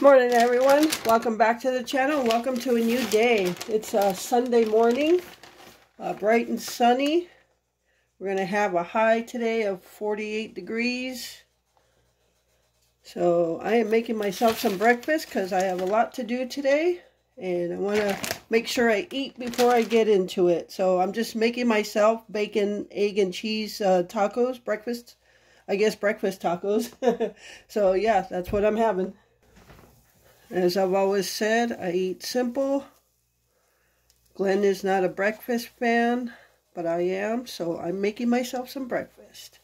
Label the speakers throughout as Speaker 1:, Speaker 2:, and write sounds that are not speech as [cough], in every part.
Speaker 1: Morning everyone, welcome back to the channel, welcome to a new day. It's a Sunday morning, uh, bright and sunny. We're going to have a high today of 48 degrees. So I am making myself some breakfast because I have a lot to do today. And I want to make sure I eat before I get into it. So I'm just making myself bacon, egg, and cheese uh, tacos, breakfast, I guess breakfast tacos. [laughs] so yeah, that's what I'm having. As I've always said, I eat simple. Glenn is not a breakfast fan, but I am, so I'm making myself some breakfast.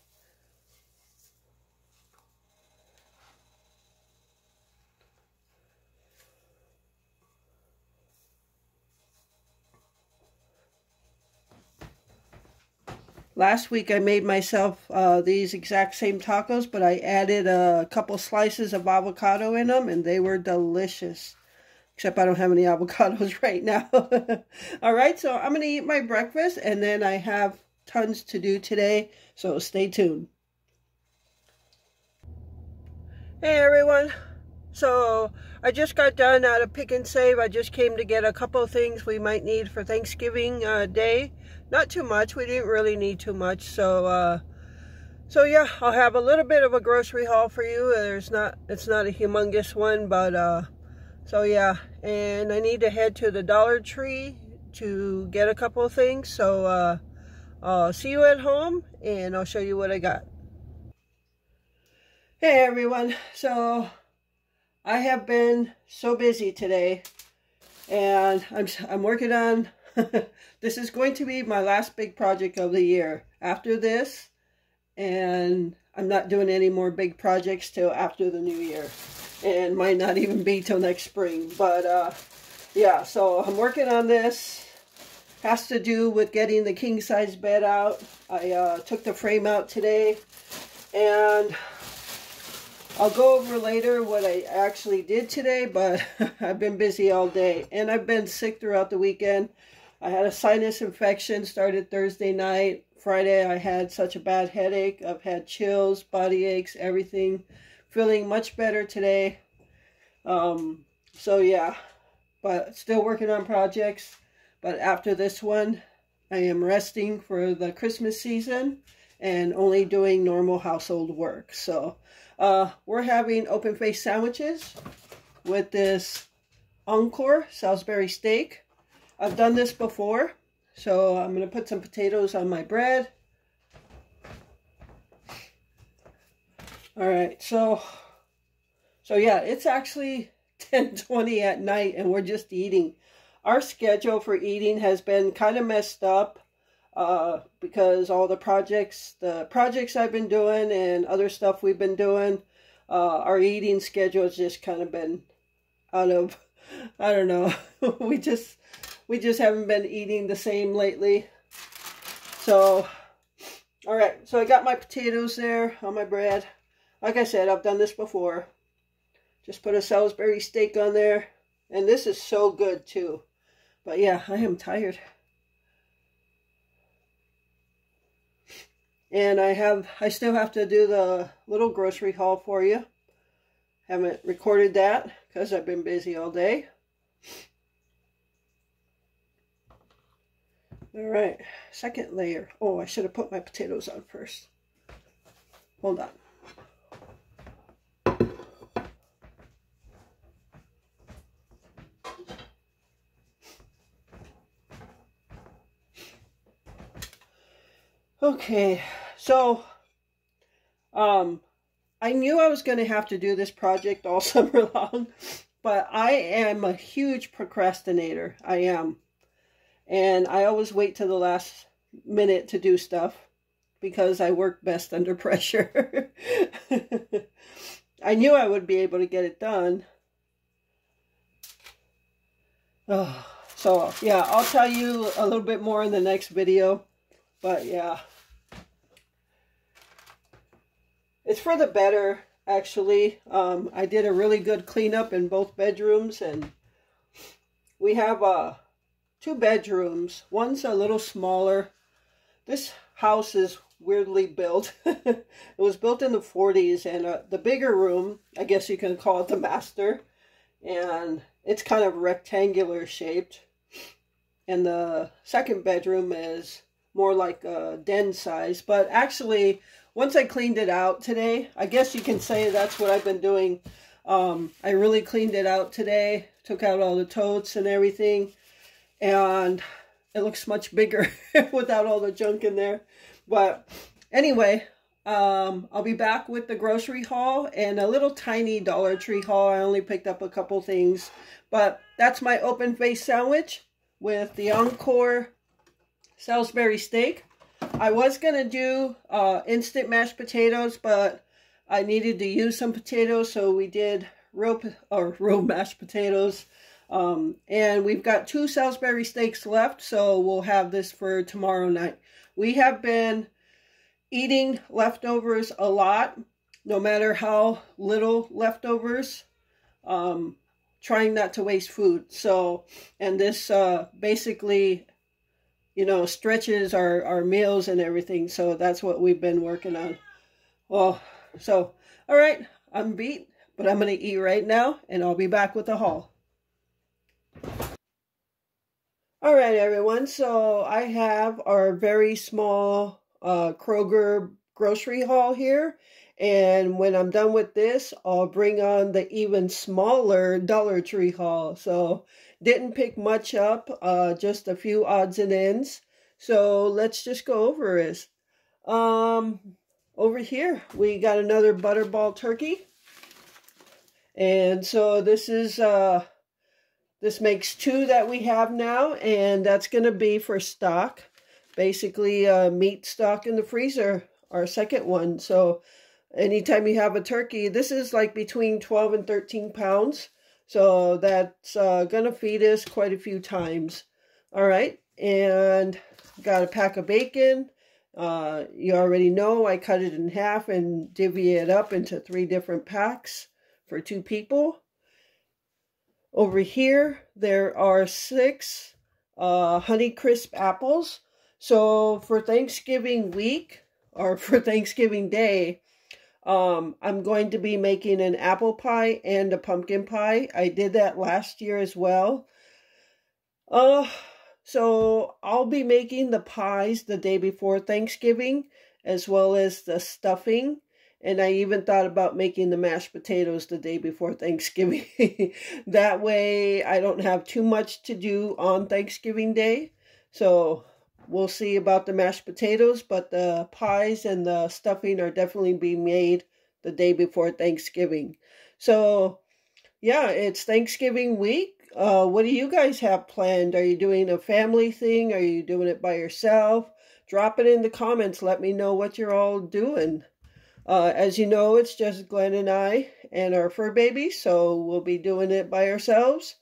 Speaker 1: Last week I made myself uh, these exact same tacos, but I added a couple slices of avocado in them, and they were delicious. Except I don't have any [laughs] avocados right now. [laughs] All right, so I'm going to eat my breakfast, and then I have tons to do today, so stay tuned. Hey everyone, so I just got done out of Pick 'n Save. I just came to get a couple things we might need for Thanksgiving uh, Day. Not too much. We didn't really need too much. So, uh, so yeah, I'll have a little bit of a grocery haul for you. There's not, it's not a humongous one, but uh, so yeah. And I need to head to the Dollar Tree to get a couple things. So uh, I'll see you at home, and I'll show you what I got. Hey everyone. So I have been so busy today, and I'm I'm working on [laughs] this is going to be my last big project of the year. After this, and I'm not doing any more big projects till after the new year. And might not even be till next spring. But, uh, yeah, so I'm working on this. Has to do with getting the king-size bed out. I uh, took the frame out today. And I'll go over later what I actually did today, but [laughs] I've been busy all day. And I've been sick throughout the weekend. I had a sinus infection, started Thursday night. Friday, I had such a bad headache. I've had chills, body aches, everything. Feeling much better today. Um, so, yeah, but still working on projects. But after this one, I am resting for the Christmas season and only doing normal household work. So, uh, we're having open face sandwiches with this On-Cor Salisbury steak. I've done this before, so I'm going to put some potatoes on my bread. All right, so, so yeah, it's actually [laughs] 10:20 at night and we're just eating. Our schedule for eating has been kind of messed up uh, because all the projects, the projects I've been doing and other stuff we've been doing, uh, our eating schedule has just kind of been out of, [laughs] I don't know, [laughs] we just, we just haven't been eating the same lately. So, all right. So I got my potatoes there on my bread. Like I said, I've done this before. Just put a Salisbury steak on there. And this is so good too. But yeah, I am tired. And I have, I still have to do the little grocery haul for you. Haven't recorded that because I've been busy all day. All right, second layer. Oh, I should have put my potatoes on first. Hold on. Okay, so um, I knew I was going to have to do this project all [laughs] summer long, but I am a huge procrastinator. I am. And I always wait to the last minute to do stuff because I work best [laughs] under pressure. [laughs] I knew I would be able to get it done. Oh, [sighs] so, yeah, I'll tell you a little bit more in the next video. But, yeah. It's for the better, actually. Um, I did a really good cleanup in both bedrooms. And we have a two bedrooms. One's a little smaller. This house is weirdly built. [laughs] it was built in the 40s, and uh, the bigger room, I guess you can call it the master, and it's kind of rectangular shaped. And the second bedroom is more like a den size. But actually, once I cleaned it out today, I guess you can say that's what I've been doing. Um, I really cleaned it out today, took out all the totes and everything, and it looks much bigger [laughs] without all the junk in there. But anyway, um, I'll be back with the grocery haul and a little tiny Dollar Tree haul. I only picked up a couple things, but that's my open face sandwich with the On-Cor Salisbury steak. I was going to do uh, instant mashed potatoes, but I needed to use some potatoes, so we did real, or [laughs] real mashed potatoes. Um, and we've got two Salisbury steaks left, so we'll have this for tomorrow night. We have been eating leftovers a lot, no matter how little leftovers. Um, trying not to waste food. So, and this uh, basically, you know, stretches our, our meals and everything. So that's what we've been working on. Well, so, all right, I'm beat, but I'm going to eat right now, and I'll be back with the haul. All right, everyone. So I have our very small uh, Kroger grocery haul here. And when I'm done with this, I'll bring on the even smaller Dollar Tree haul. So didn't pick much up, uh, just a few odds and ends. So let's just go over this. Um, over here, we got another Butterball turkey. And so this is, uh, this makes two that we have now, and that's going to be for stock. Basically, uh, meat stock in the freezer, our second one. So anytime you have a turkey, this is like between 12 and 13 pounds. So that's uh, going to feed us quite a few times. All right. And got a pack of bacon. Uh, you already know I cut it in half and divvy it up into three different packs for two people. Over here, there are six uh, Honeycrisp apples. So for Thanksgiving week, or for Thanksgiving Day, um, I'm going to be making an apple pie and a pumpkin pie. I did that last year as well. Uh, so I'll be making the pies the day before Thanksgiving, as well as the stuffing. And I even thought about making the mashed potatoes the day before Thanksgiving. [laughs] that way I don't have too much to do on Thanksgiving Day. So We'll see about the mashed potatoes, but the pies and the stuffing are definitely being made the day before Thanksgiving. So, yeah, it's Thanksgiving week. Uh, what do you guys have planned? Are you doing a family thing? Are you doing it by yourself? Drop it in the comments. Let me know what you're all doing. Uh, as you know, it's just Glenn and I and our fur baby, so we'll be doing it by ourselves.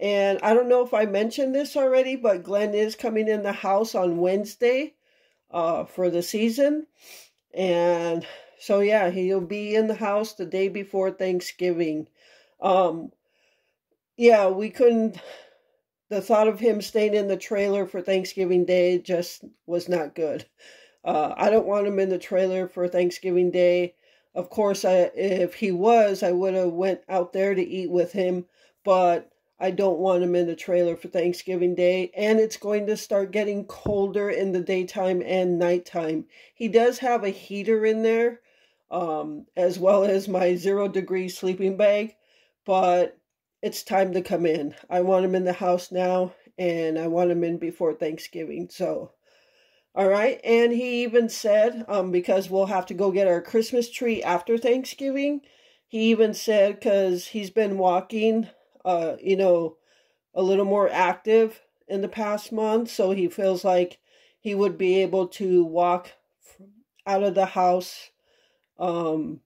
Speaker 1: And I don't know if I mentioned this already, but Glenn is coming in the house on Wednesday uh, for the season. And so, yeah, he'll be in the house the day before Thanksgiving. Um, yeah, we couldn't, the thought of him staying in the trailer for Thanksgiving Day just was not good. Uh, I don't want him in the trailer for Thanksgiving Day. Of course, I if he was, I would have went out there to eat with him, but I don't want him in the trailer for Thanksgiving Day. And it's going to start getting colder in the daytime and nighttime. He does have a heater in there, um, as well as my zero degree sleeping bag. But it's time to come in. I want him in the house now, and I want him in before Thanksgiving. So, all right. And he even said, um, because we'll have to go get our Christmas tree after Thanksgiving, he even said, because he's been walking uh, you know, a little more active in the past month. So he feels like he would be able to walk out of the house um,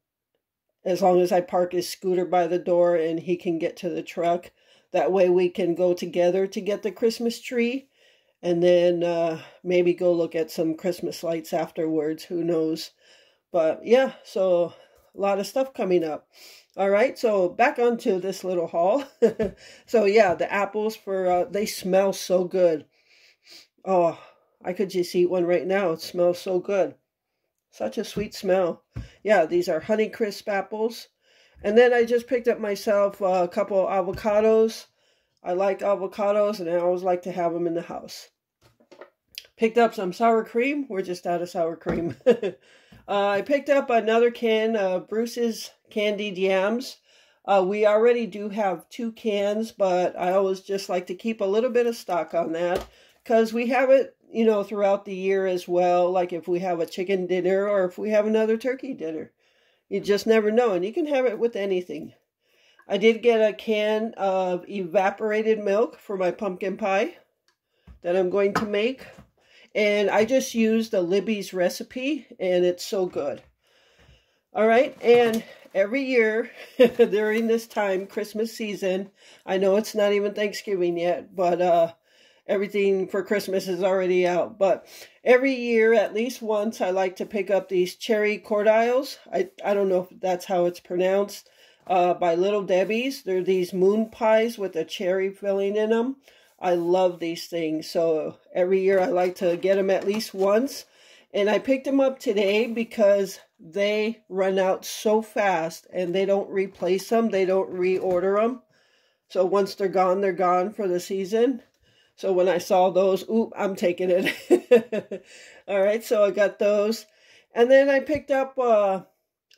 Speaker 1: as long as I park his scooter by the door and he can get to the truck. That way we can go together to get the Christmas tree and then uh, maybe go look at some Christmas lights afterwards. Who knows? But yeah, so a lot of stuff coming up. All right, so back onto this little haul. [laughs] so yeah, the apples for uh, they smell so good. Oh, I could just eat one right now. It smells so good. Such a sweet smell. Yeah, these are Honeycrisp apples. And then I just picked up myself a couple avocados. I like avocados and I always like to have them in the house. Picked up some sour cream. We're just out of sour cream. [laughs] uh, I picked up another can of Bruce's candied yams. Uh, we already do have two cans, but I always just like to keep a little bit of stock on that because we have it, you know, throughout the year as well. Like if we have a chicken dinner or if we have another turkey dinner. You just never know, and you can have it with anything. I did get a can of evaporated milk for my pumpkin pie that I'm going to make. And I just used the Libby's recipe, and it's so good. All right, and every year [laughs] during this time, Christmas season, I know it's not even Thanksgiving yet, but uh, everything for Christmas is already out. But every year, at least once, I like to pick up these cherry cordials. I, I don't know if that's how it's pronounced. Uh, by Little Debbie's. They're these moon pies with a cherry filling in them. I love these things. So every year I like to get them at least once. And I picked them up today because they run out so fast and they don't replace them. They don't reorder them. So once they're gone, they're gone for the season. So when I saw those, oop, I'm taking it. [laughs] All right, so I got those. And then I picked up uh,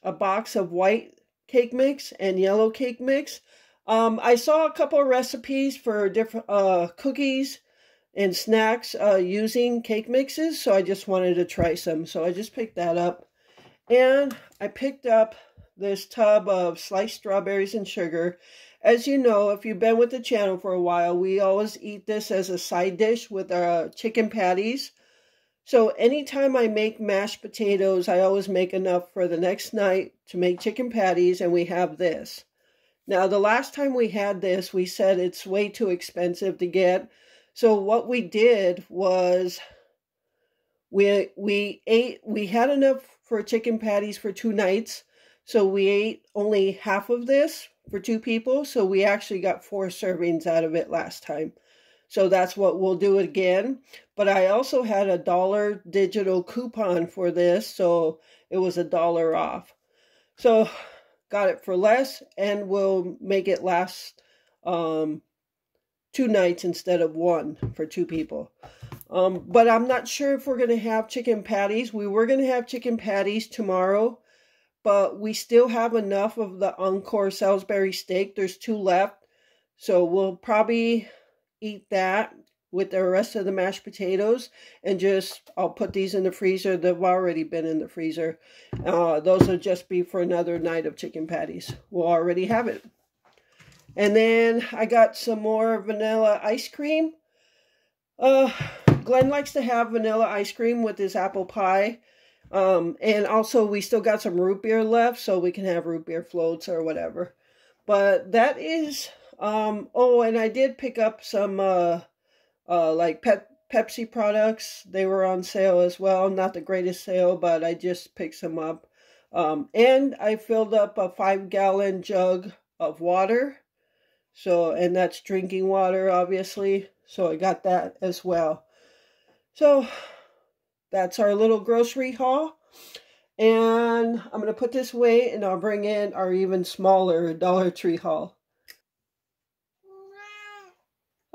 Speaker 1: a box of white cake mix and yellow cake mix. Um, I saw a couple of recipes for different uh, cookies and snacks uh, using cake mixes, so I just wanted to try some. So I just picked that up. And I picked up this tub of sliced strawberries and sugar. As you know, if you've been with the channel for a while, we always eat this as a side dish with our chicken patties. So anytime I make mashed potatoes, I always make enough for the next night to make chicken patties, and we have this. Now, the last time we had this, we said it's way too expensive to get. So what we did was we we ate we had enough for chicken patties for two nights. So we ate only half of this for two people. So we actually got four servings out of it last time. So that's what we'll do again. But I also had a dollar digital coupon for this. So it was a dollar off. So got it for less and we'll make it last um, two nights instead of one for two people. Um, but I'm not sure if we're going to have chicken patties. We were going to have chicken patties tomorrow but we still have enough of the On-Cor Salisbury steak. There's two left. So we'll probably eat that with the rest of the mashed potatoes and just I'll put these in the freezer. They've already been in the freezer. Uh, those will just be for another night of chicken patties. We'll already have it. And then I got some more vanilla ice cream. Uh, Glenn likes to have vanilla ice cream with his apple pie. Um, and also we still got some root beer left, so we can have root beer floats or whatever. But that is, um, oh, and I did pick up some, uh, uh, like pet Pepsi products. They were on sale as well. Not the greatest sale, but I just picked some up. Um, and I filled up a five gallon jug of water. So, and that's drinking water, obviously. So I got that as well. So, that's our little grocery haul. And I'm going to put this away and I'll bring in our even smaller Dollar Tree haul.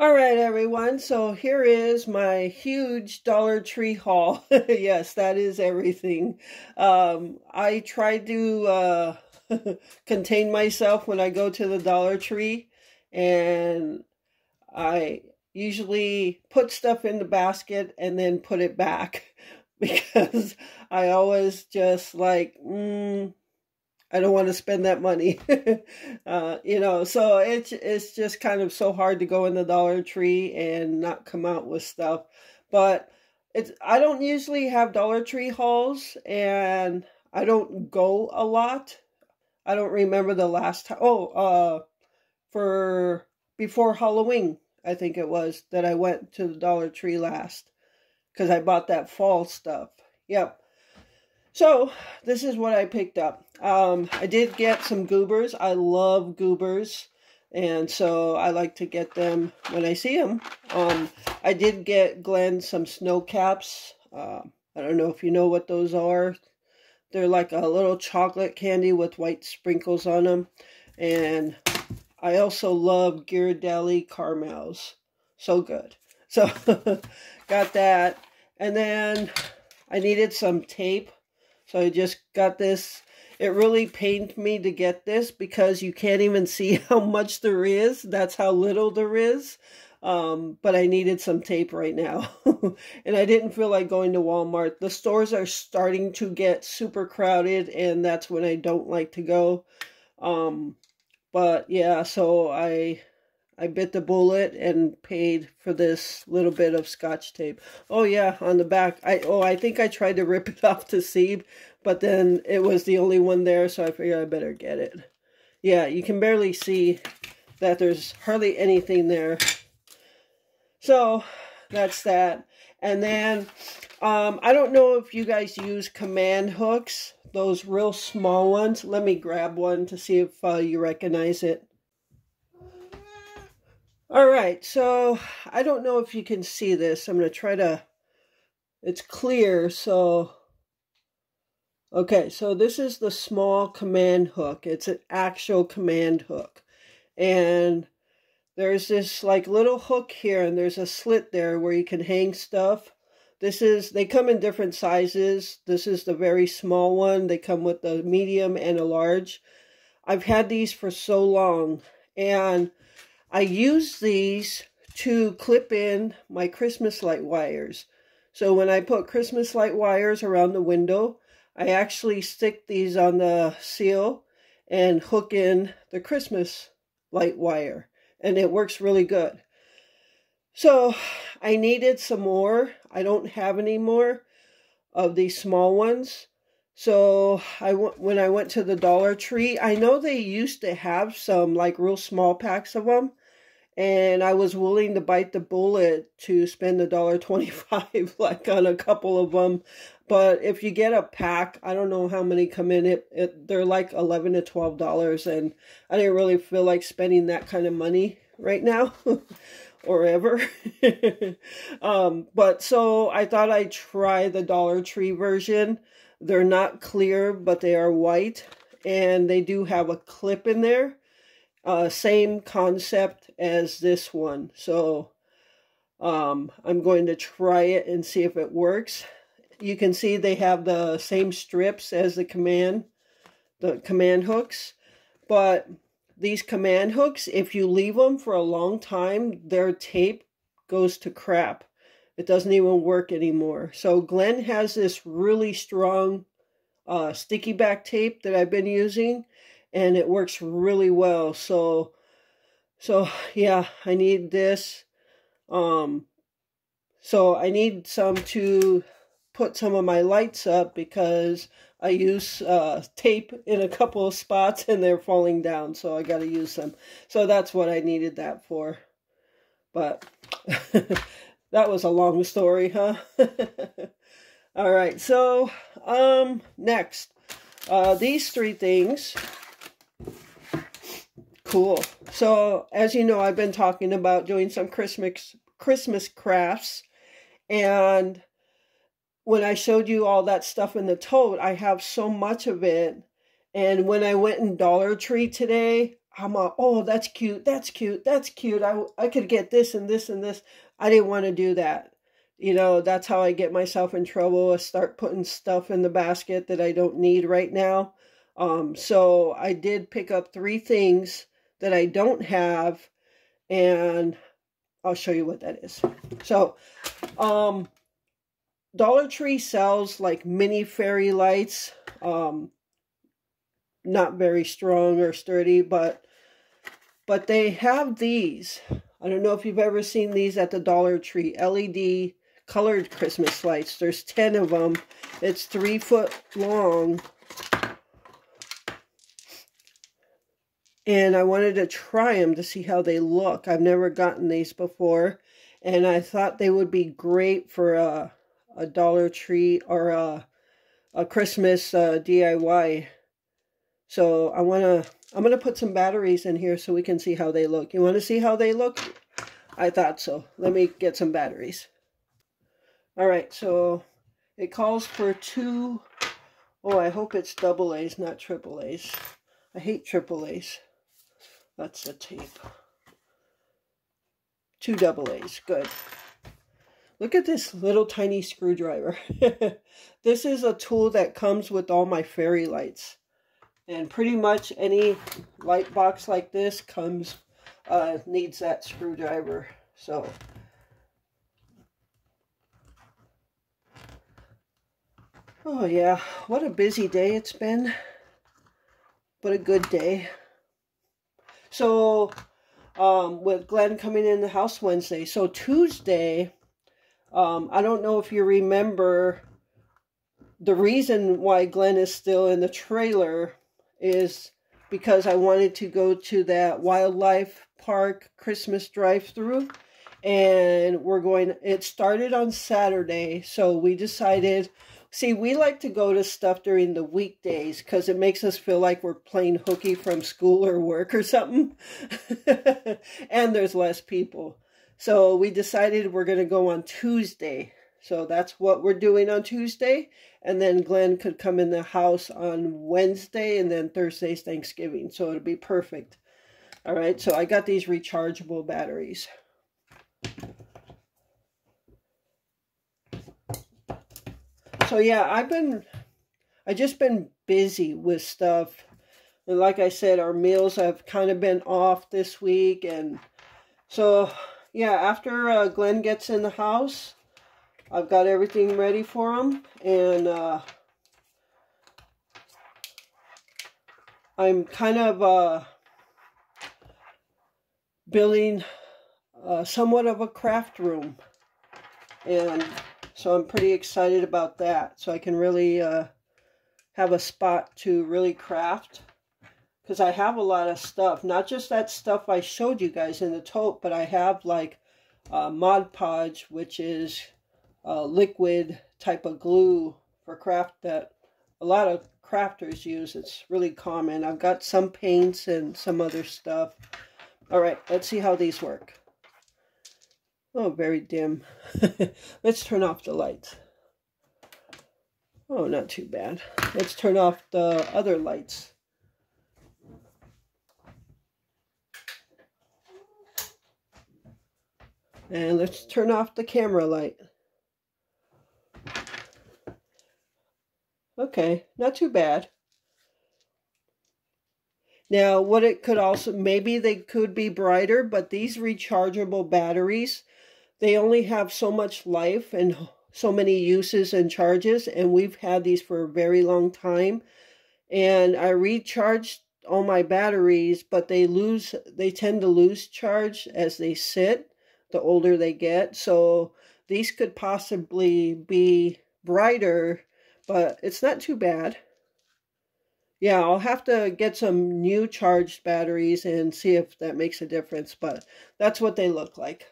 Speaker 1: All right, everyone. So here is my huge Dollar Tree haul. [laughs] yes, that is everything. Um, I try to uh, [laughs] contain myself when I go to the Dollar Tree. And I usually put stuff in the basket and then put it back [laughs] because I always just like, mm, I don't want to spend that money. [laughs] uh, you know, so it's it's just kind of so hard to go in the Dollar Tree and not come out with stuff. But it's I don't usually have Dollar Tree hauls and I don't go a lot. I don't remember the last time. Oh, uh for before Halloween I think it was, that I went to the Dollar Tree last. Because I bought that fall stuff. Yep. So, this is what I picked up. Um, I did get some goobers. I love goobers. And so I like to get them when I see them. Um, I did get Glenn some Sno-Caps. Uh, I don't know if you know what those are. They're like a little chocolate candy with white sprinkles on them. And I also love Ghirardelli caramels. So good. So [laughs] got that. And then I needed some tape. So I just got this. It really pained me to get this because you can't even see [laughs] how much there is. That's how little there is. Um, but I needed some tape right now. [laughs] and I didn't feel like going to Walmart. The stores are starting to get super crowded and that's when I don't like to go. Um, but yeah, so I I bit the bullet and paid for this little bit of scotch tape. Oh yeah, on the back. I oh I think I tried to rip [laughs] it off to see, but then it was the only one there, so I figured I better get it. Yeah, you can barely see that there's hardly anything there. So that's that. And then um, I don't know if you guys use command hooks, those real small ones. Let me grab one to see if uh, you recognize it. All right, so I don't know if you can see this. I'm going to try to, it's clear, so, okay, so this is the small command hook. It's an actual command hook. And there's this like little hook here and there's a slit there where you can hang stuff. This is, they come in different sizes. This is the very small one. They come with a medium and a large. I've had these for so long and I use these to clip in my Christmas light wires. So when I put Christmas light wires around the window, I actually stick these on the seal and hook in the Christmas light wire. And it works really good. So I needed some more. I don't have any more of these small ones. So I when I went to the Dollar Tree, I know they used to have some like real small packs of them, and I was willing to bite the bullet to spend a dollar twenty-five [laughs] like on a couple of them. But if you get a pack, I don't know how many come in. It, it they're like eleven to twelve dollars, and I didn't really feel like spending that kind of money right now. [laughs] or ever. [laughs] um, but so I thought I'd try the Dollar Tree version. They're not clear, but they are white. And they do have a clip in there. Uh, same concept as this one. So um, I'm going to try it and see if it works. You can see they have the same strips as the command, the command hooks. But these command hooks, if you leave them for a long time, their tape goes to crap. It doesn't even work anymore. So Glenn has this really strong uh, sticky back tape that I've been using and it works really well. So, so yeah, I need this. Um, so I need some to put some of my lights up because I use uh, tape in a couple of spots and they're falling down. So I got to use them. So that's what I needed that for. But [laughs] that was a long story, huh? [laughs] All right. So, um, next, uh, these three things Cool. So, as you know, I've been talking about doing some Christmas Christmas crafts and when I showed you all that stuff in the tote, I have so much of it. And when I went in Dollar Tree today, I'm like, oh, that's cute, that's cute, that's cute. I, I could get this and this and this. I didn't want to do that. You know, that's how I get myself in trouble. I start putting stuff in the basket that I don't need right now. Um, so I did pick up three things that I don't have, and I'll show you what that is. So, um, Dollar Tree sells like mini fairy lights, um, not very strong or sturdy, but but they have these. I don't know if you've ever seen these at the Dollar Tree LED colored Christmas lights. There's 10 of them. It's three foot long and I wanted to try them to see how they look. I've never gotten these before, and I thought they would be great for a, a Dollar Tree or a, a Christmas uh, DIY. So I want to, I'm going to put some batteries in here so we can see how they look. You want to see how they look? I thought so. Let me get some batteries. All right, so it calls for two Oh, I hope it's double A's, not triple A's. I hate triple A's. That's the tape. Two double A's. Good. Look at this little tiny screwdriver. [laughs] this is a tool that comes with all my fairy lights. And pretty much any light box like this comes, uh, needs that screwdriver. So, oh yeah, what a busy day it's been. What a good day. So, um, with Glenn coming in the house Wednesday. So Tuesday, um, I don't know if you remember the reason why Glenn is still in the trailer is because I wanted to go to that wildlife park Christmas drive-through and we're going it started on Saturday so we decided see we like to go to stuff during the weekdays because it makes us feel like we're playing hooky from school or work or something [laughs] and there's less people so we decided we're going to go on Tuesday. So that's what we're doing on Tuesday. And then Glenn could come in the house on Wednesday and then Thursday's Thanksgiving. So it'll be perfect. All right, so I got these rechargeable batteries. So yeah, I've been, I just been busy with stuff. And like I said, our meals have kind of been off this week. And so yeah, after uh, Glenn gets in the house, I've got everything ready for him. And uh, I'm kind of uh, building uh, somewhat of a craft room. And so I'm pretty excited about that. So I can really uh, have a spot to really craft because I have a lot of stuff. Not just that stuff I showed you guys in the tote, but I have like uh, Mod Podge, which is a liquid type of glue for craft that a lot of crafters use. It's really common. I've got some paints and some other stuff. All right, let's see how these work. Oh, very dim. [laughs] let's turn off the lights. Oh, not too bad. Let's turn off the other lights. And let's turn off the camera light. Okay, not too bad. Now, what it could also, maybe they could be brighter, but these rechargeable batteries, they only have so much life and so many uses and charges, and we've had these for a very long time. And I recharged all my batteries, but they lose, they tend to lose charge as they sit the older they get. So these could possibly be brighter, but it's not too bad. Yeah, I'll have to get some new charged batteries and see if that makes a difference, but that's what they look like.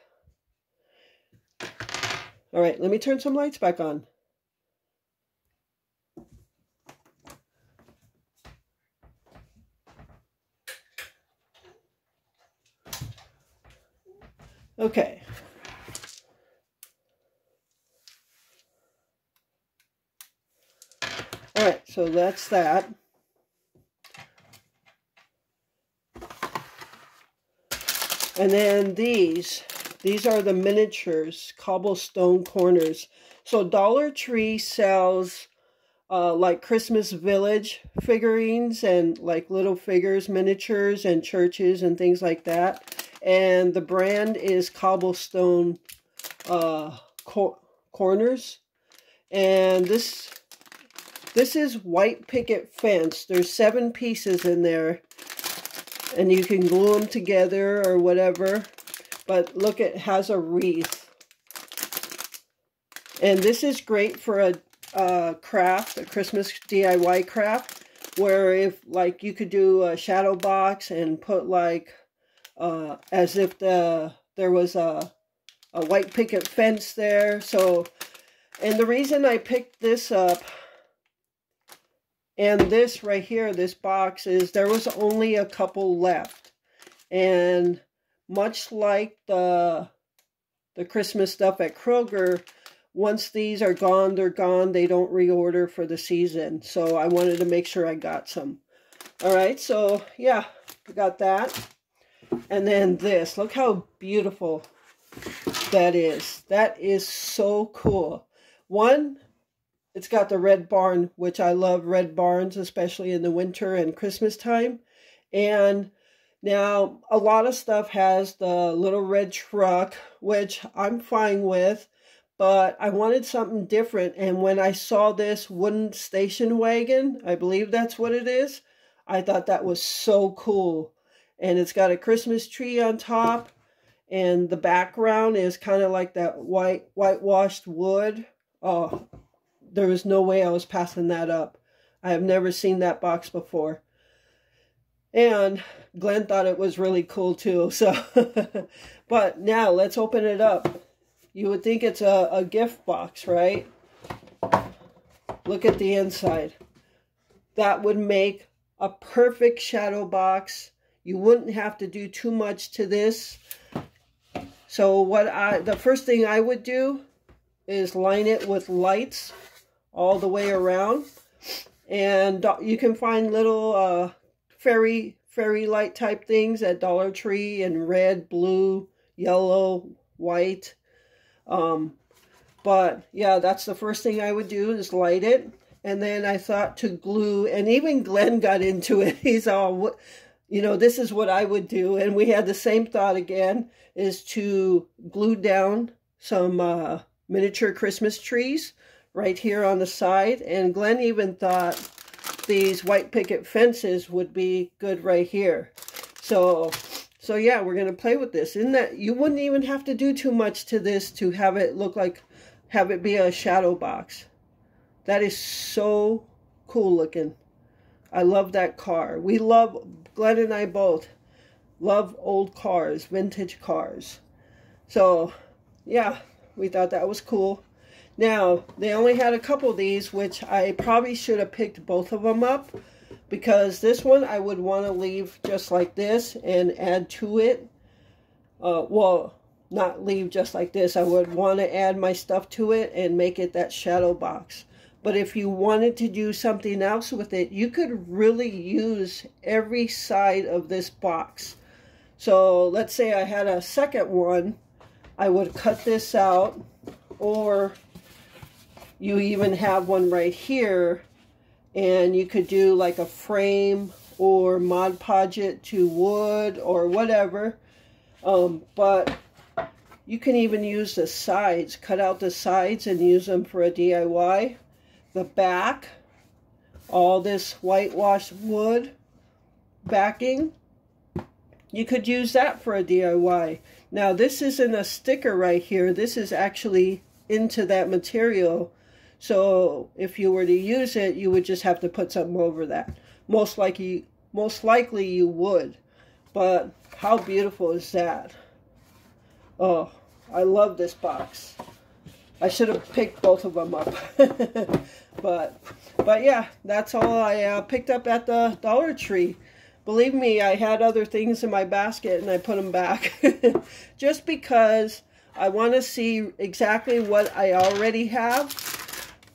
Speaker 1: All right, let me turn some lights back on. Okay. All right, so that's that. And then these, these are the miniatures, cobblestone corners. So Dollar Tree sells uh, like Christmas Village figurines and like little figures, miniatures and churches and things like that and the brand is Cobblestone uh, cor Corners. And this this is white picket fence. There's seven pieces in there, and you can glue them together or whatever. But look, it has a wreath. And this is great for a, a craft, a Christmas DIY craft, where if, like, you could do a shadow box and put, like, uh, as if the there was a, a white picket fence there. So, and the reason I picked this up and this right here, this box, is there was only a couple left. And much like the the Christmas stuff at Kroger, once these are gone, they're gone. They don't reorder for the season. So I wanted to make sure I got some. All right, so yeah, we got that. And then this. Look how beautiful that is. That is so cool. One, it's got the red barn, which I love red barns, especially in the winter and Christmas time. And now a lot of stuff has the little red truck, which I'm fine with, but I wanted something different. And when I saw this wooden station wagon, I believe that's what it is, I thought that was so cool. And it's got a Christmas tree on top, and the background is kind of like that white whitewashed wood. Oh, there was no way I was passing that up. I have never seen that box before. And Glenn thought it was really cool too. So, [laughs] but now let's open it up. You would think it's a, a gift box, right? Look at the inside. That would make a perfect shadow box. You wouldn't have to do too much to this. So what I, the first thing I would do is line it with lights all the way around. And you can find little uh, fairy fairy light type things at Dollar Tree in red, blue, yellow, white. Um, but yeah, that's the first thing I would do is light it. And then I thought to glue, and even Glenn got into it. [laughs] He's all, you know, this is what I would do. And we had the same thought again, is to glue down some uh, miniature Christmas trees right here on the side. And Glenn even thought these white picket fences would be good right here. So, so yeah, we're going to play with this. In that, you wouldn't even have to do too much to this to have it look like, have it be a shadow box. That is so cool looking. I love that car. We love, Glenn and I both love old cars, vintage cars. So, yeah, we thought that was cool. Now, they only had a couple of these, which I probably should have picked both of them up because this one I would want to leave just like this and add to it. Uh, well, not leave just like this. I would want to add my stuff to it and make it that shadow box. But if you wanted to do something else with it, you could really use every side of this box. So let's say I had a second one, I would cut this out or you even have one right here and you could do like a frame or Mod Podge it to wood or whatever. Um, but you can even use the sides, cut out the sides and use them for a DIY. The back, all this whitewashed wood backing, you could use that for a DIY. Now this isn't a sticker right here, this is actually into that material so if you were to use it, you would just have to put something over that. Most likely, most likely you would. But how beautiful is that? Oh, I love this box. I should have picked both of them up. [laughs] but, but yeah, that's all I uh, picked up at the Dollar Tree. Believe me, I had other things in my basket and I put them back. [laughs] Just because I want to see exactly what I already have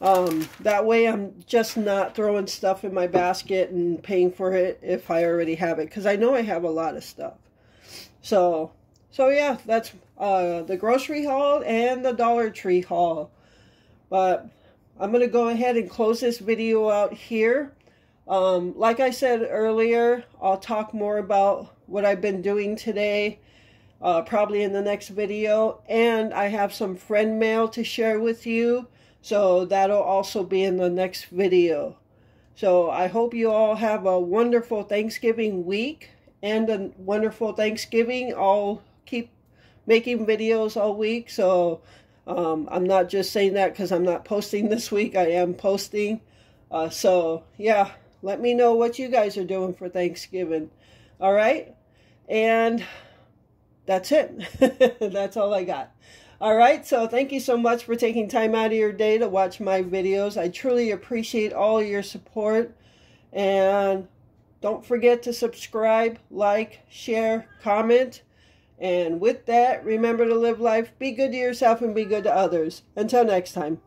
Speaker 1: um, that way I'm just not throwing stuff in my basket and paying for it if I already have it. Because I know I have a lot of stuff. So, so yeah, that's uh, the grocery haul and the Dollar Tree haul. But I'm going to go ahead and close this video out here. Um, like I said earlier, I'll talk more about what I've been doing today. Uh, probably in the next video. And I have some friend mail to share with you. So that'll also be in the next video. So I hope you all have a wonderful Thanksgiving week and a wonderful Thanksgiving. I'll keep making videos all week. So um, I'm not just saying that because I'm not posting [laughs] this week. I am posting. Uh, so yeah, let me know what you guys are doing for Thanksgiving. All right. And that's it. [laughs] that's all I got. All right, so thank you so much for taking time out of your day to watch my videos. I truly appreciate all your support. And don't forget to subscribe, like, share, comment. And with that, remember to live life, be good to yourself, and be good to others. Until next time.